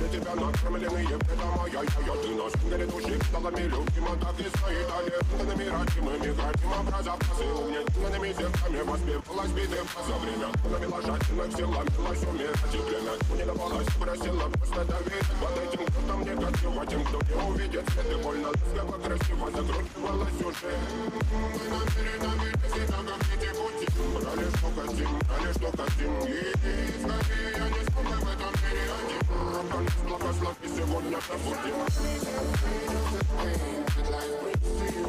на рифме тебя накормленные предома Я, ты на шпингале души Педалами любима, так и свои талентами Родимыми, градим образа Пасы угнетенными зерками Воспевалась биты За время ловила жадных сил Ломилась умирать и время Не давалась, просила просто доверить Под этим кто-то мне красиво Тем, кто не увидит свет И больно ласково, красиво Закручивалась уже Мы намерены себя, как эти пути Брали, что хотим, брали, что хотим И скорее Cause life is a one, not a.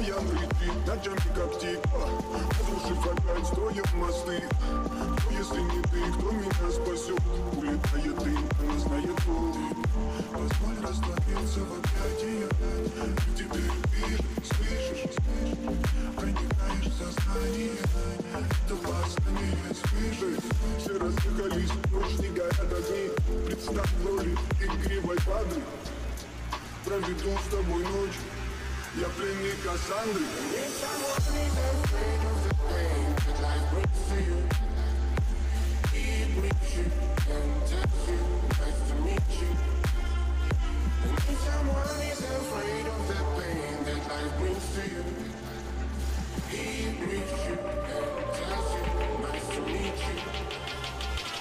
Я ныряет на джампе как тик Разрушив опять строим мосты. Кто если не ты, кто меня спасет? Улетает дым, она знает пол Позволь раствориться в объятиях. И теперь ты слышишь, проникаешь в сознание. Это восстание свежесть Все разъехались, ночь не горят огни. Представь роли игривой падры Проведу с тобой ночь Я пленник Кассандры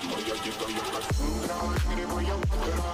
Моя дикая Кассандра, игривая подра